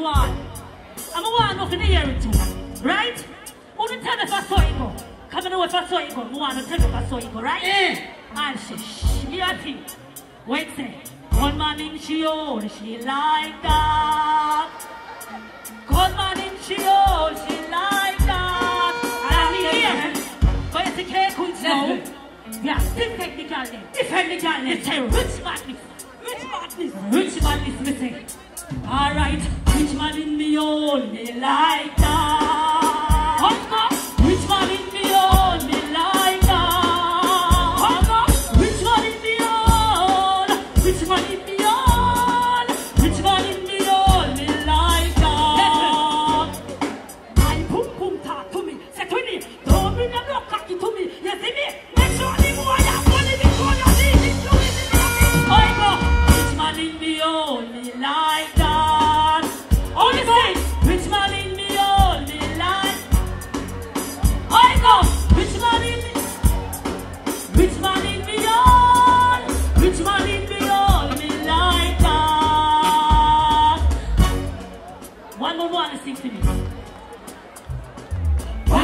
hear a thing a go on. I'm a want nothing to hear it too. Right? Only tell if I saw it go. Come and know if I saw it go. Want to tell if I saw it go, right? Eh. And she, shh, me a thing. Wait say. One man in she own, she like that. One man in she own, she like that. And me here. But it's a care queen now. Yeah, the girl then. Defend the girl. It's a rich madness. Rich madness. Rich madness, me say. Alright, rich man in me own, me like that.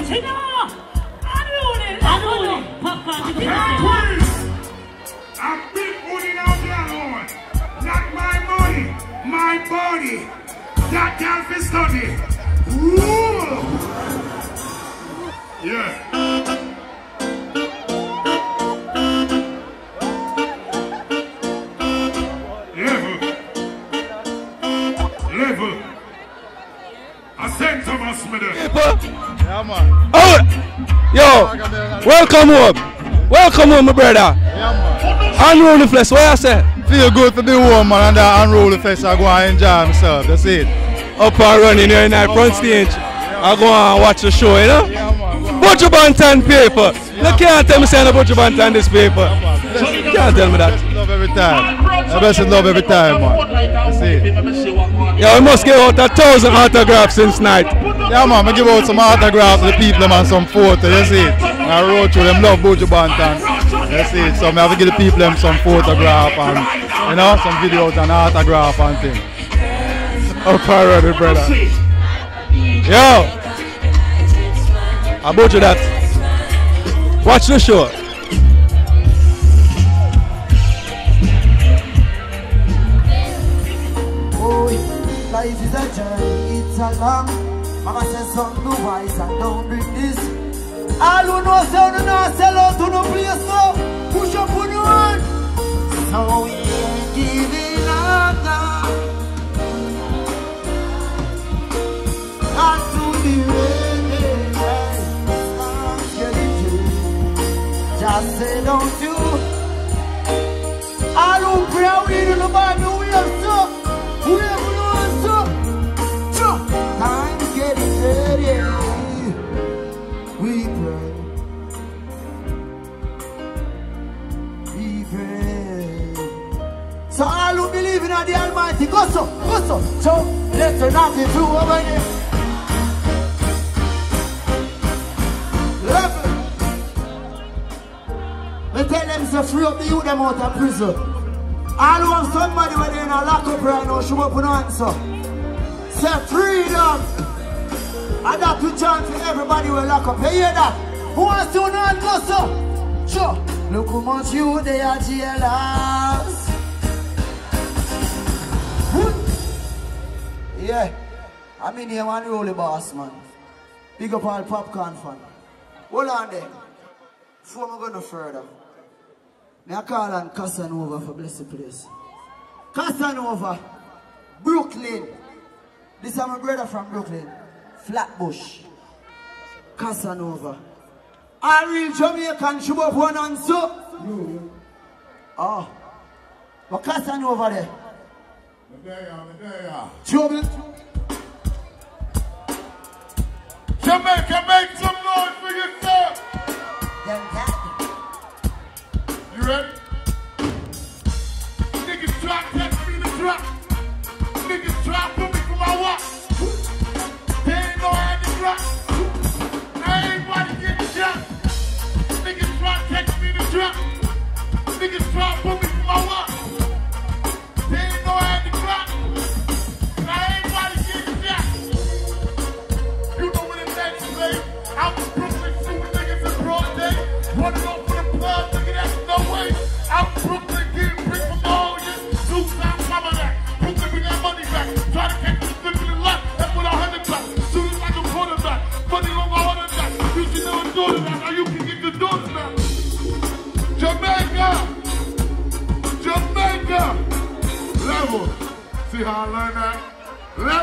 Watch it now. Unruly, unruly. Popcaan, you can A big booty now, Not my money, my body. That girl fi study. Ooh. Yeah. A St. Thomas medal. Yeah, man. Oh, yo, welcome home. Welcome home, my brother. Yeah, man. Unruly fest, what you say? Feel good to be home, man, and that unruly fest. I go and enjoy myself. That's it. Up and running here in the front stage. I go and watch the show, you know? Yeah, man. Go on. Buju Banton paper. You can't tell me saying a Buju Banton this paper. You can't tell me that. Love every time. The best love every time, man. That's it. Yeah, we must give out a thousand autographs since night. Yeah, man, I give out some autographs to the people man, some photo, you see. I wrote to them, love Buju Banton. That's it. So I have to give the people them some photograph and, you know, some videos and autograph and things. Okay, running, brother. Yo, I bought you that. Watch the show. Life is a journey, it's a long. Mama says, son, be wise and don't bring this. All who know, say, who know, sell out to no place, so push up on your hand. So we ain't giving up now. Got to be ready. Start getting to. Just say, don't you? All who we do the Bible, let's turn off the two over here. Level. Tell them to free up the youth them out of prison. All who have somebody when they're in a lock up right now, should open answer. Say freedom. And that to chant for everybody will lock up. You hear that? Who wants to know and go? Sure. Look how much you they are jealous. Yeah. I'm in here one roly boss man. Big up all Popcaan fan. Hold on there. Before I go no further. Me I call on Casanova for bless the place. Casanova, Brooklyn. This is my brother from Brooklyn. Flatbush. Casanova. All real Jamaican should have one and answer. Oh. What Cassan over there? Trouble. Jamaica, make some noise for yourself. You ready? Niggas to text me the drop.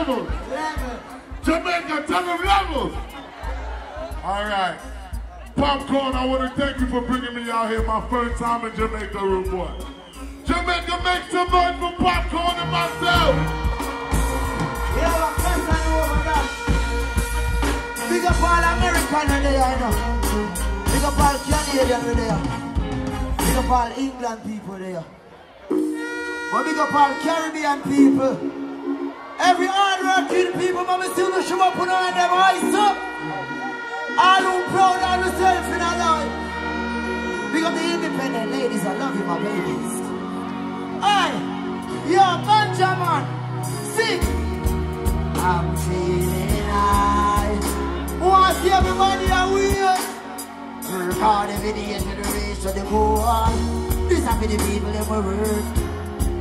Level. Jamaica, tell them levels. All right. Popcaan, I want to thank you for bringing me out here my first time in Jamaica, Room Boy. Jamaica, make some noise for Popcaan and myself. Yeah, what Cassan over there? Big up all American in there, you know. Big up all Canadian in there. Big up all England people there. But big up all Caribbean people. Every hard-working people, mama no show up on them eyes up. All who proud of themselves in our life. Big up the independent ladies, I love you, my babies. Aye, yo, Benjamin, sing. I'm feeling high. Want to see everybody uh, away. Record every day to the to the poor. This for the people that we work.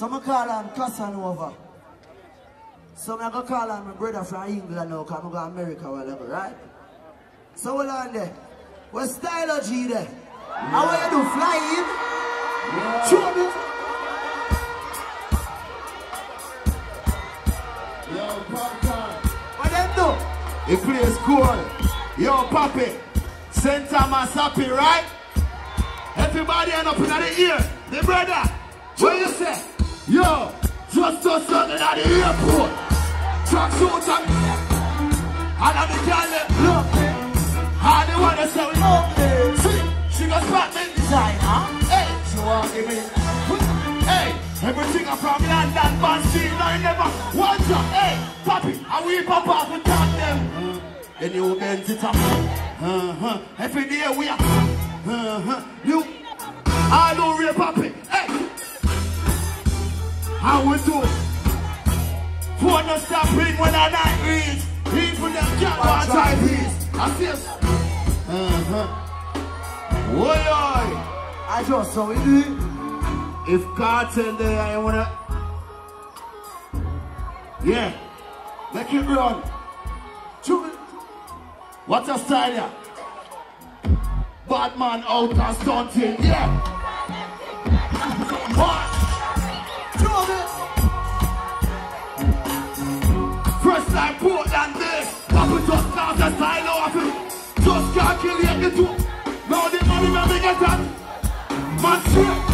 know. Some call on Casanova. Some I go call on my brother from England now, come go America or whatever, right? So hold on there. What's style G there? How are you do fly in? Show me. Yo, Popcaan. What them do? It plays cool. Yo, Papi. Center Masapi, right? Everybody end up in the ear. The brother. What you say? Yo, just us something at the airport. Truck shoot and and the girl that look me. All the one that say we Okay. see. She got spot me. Designer. Hey, she want give me. Hey, everything I'm from London, Bastille, I never want to. Hey, Papi, I we pop off and talk them. Then you bend it up. Uh-huh. Every day we are. Uh-huh. You, I don't real Papi. Hey, how we do? No stop ring when I night reads. People them can't watch I peace. I see us. Uh-huh. Oi, oi. I just saw it. it. If cartel there, I wanna. Yeah. Make it run. What's your style yeah? Bad man out and stunting, yeah. What? Time Portland this. Papa just cause a style off it. Just calculate the two. Now the money when we get that. Man straight.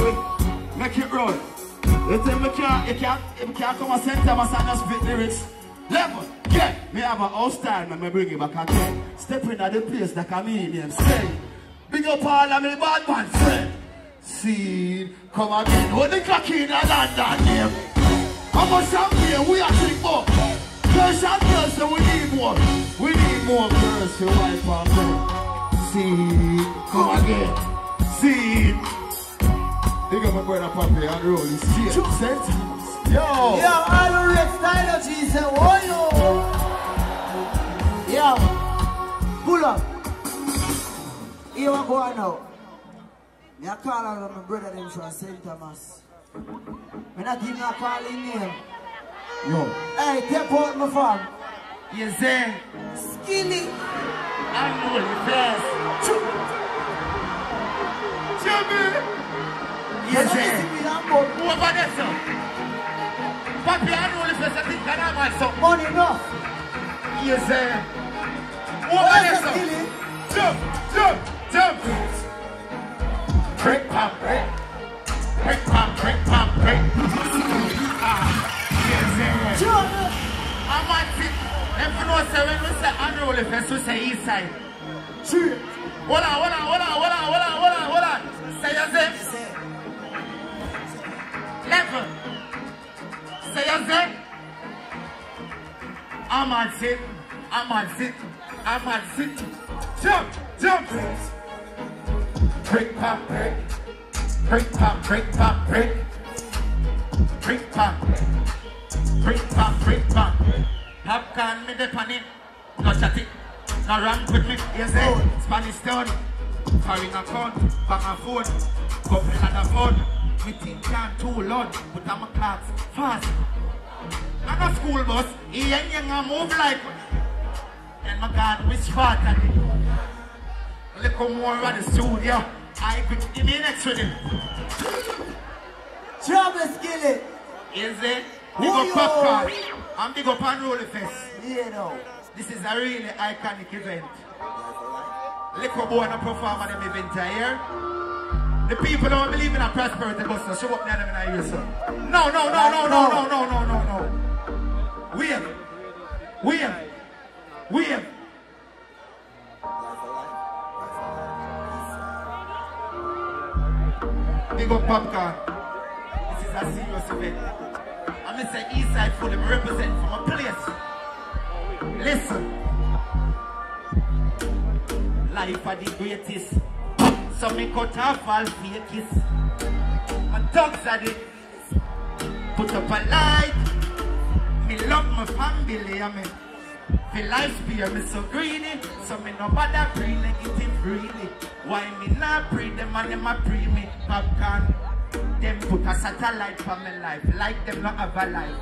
Them say we make it run. You think me can't, you can't, you can't come and my son and spit lyrics. Level, get me have a house style, man, me bring it back again. Step in at the place that I mean him, stay. Big up all of me bad man friend. See, come again. What the cocky in a London name? How much champagne we are drink more? Girls and girls, so we need more. We need more girls to wipe our them. See, come again. See. They got my brother Papi and Rolly Straight. St. Thomas. Yo. Yo, all the red style G say, oh yo. Yo, pull up. Here we go on now. Me a call out my brother them from St. Thomas. Me not even a call him name. Yo. Hey, take out my phone. You say, Skilly. I'm really fast. Jimmy. Yeze Over there so Papi an ou li fwe se tin kan amal so Jump, jump, jump Break, pop, break Break, pop, break, pop, break Yeze Aman sit Efi nou se wen nou se an ou li fwe se se yisay Shoot Ola, ola, ola, ola, ola, ola said, I'm on sit, I'm on sit, I'm on sit. Jump, jump. Break, pop, break. Break, pop, break, pop, break. Break, pop, break, pop, break. pop. can me the funny. No chatty, no run with me. Yes, eh? Spanish story. Carrying a gun, back and phone. Couple another phone. Me think can too loud, but I'm a class fast. I'm a school bus. He ain't young uh, move like. And my God, which part of it? Look more at the studio. I could give me next with him. Trouble skilly. Is it? Big up Popcaan. I'm big up and roll fest. Yeah, no. This is a really iconic event. Liquor boy and a performer them event here. The people don't believe in a prosperity bus, so show up near them in a year, sir. No, no, no, no, no, no, no, no, no, no. Wait. Wait. Wait. Big up Popcaan. This is a serious event. I'm Mr. Eastside Full, I'm represent from a place. Listen. Life are the greatest. So me cut off all fakies. My dogs are the put up a light. Me love my family, I mean. The life sphere me so greedy, so me no bother pre negative really. Why me not pre them and them a pre me Popcaan? Them put a satellite for me life, like them not have a life.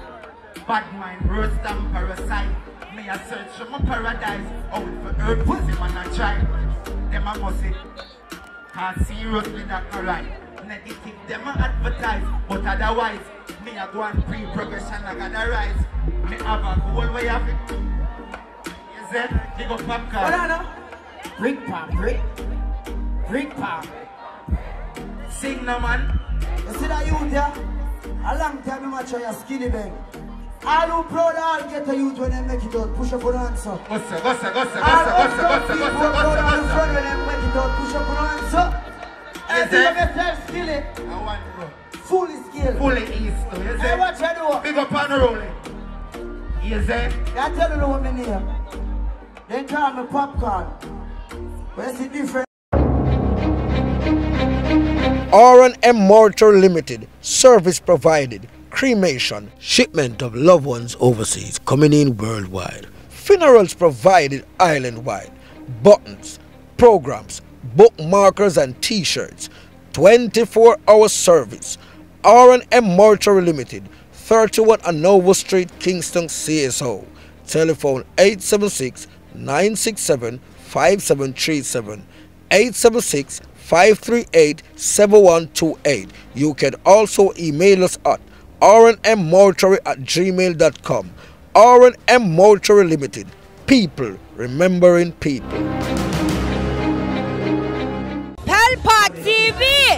Bad mind, roast and parasite. Me a search for my paradise. Oh, for earth pussy man a try. Them a must it. Cause seriously that no right. Negative them advertise, but otherwise me a go and pre-progression I gotta rise. Me have way of it. Is it? Big up Hold on now. Brick pop, brick. Brick pop. Sing no man. You see that youth there? A long time you match your Skillibeng. All who proud all get a youth when they make it out, push up on answer. Gossa, gossa, gossa, All gossa, uptown gossa, people gossa, who proud all in gossa, front gossa. when they make it out, push up on answer. And Yes, eh? you sir. make yourself skilly, I want to go. fully skilled. Fully east, though, eh? you Hey, see? what you do? Big up on the rolling. You see? I tell you what my name. They call me Popcaan. But it's different. R&M Mortuary Limited, service provided, cremation, shipment of loved ones overseas, coming in worldwide, funerals provided island-wide, buttons, programs, bookmarkers and t-shirts, 24-hour service, R&M Mortuary Limited, 31 Anova Street, Kingston, CSO. Telephone 876-967-5737, 876-538-7128. You can also email us at rnmmortuary at gmail.com. R&M Mortuary Limited. People remembering people. Pelpa TV!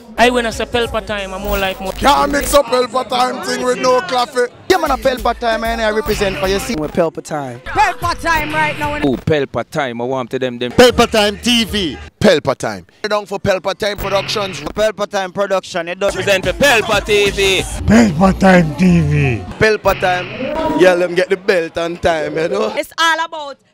I when I say Pelpa time, I'm more like more. Can't mix up Pelpa time thing with no coffee. Yeah, man, a Pelpa time, and I represent for your scene with Pelpa time. Pelpa time right now. Oh, Pelpa time. I want to them them. Pelpa time TV. Pelpa time. Down for Pelpa time productions. Pelpa time production. It does Present for Pelpa TV. Pelpa time TV. Pelpa time. Yeah, let them get the belt on time, you know. It's all about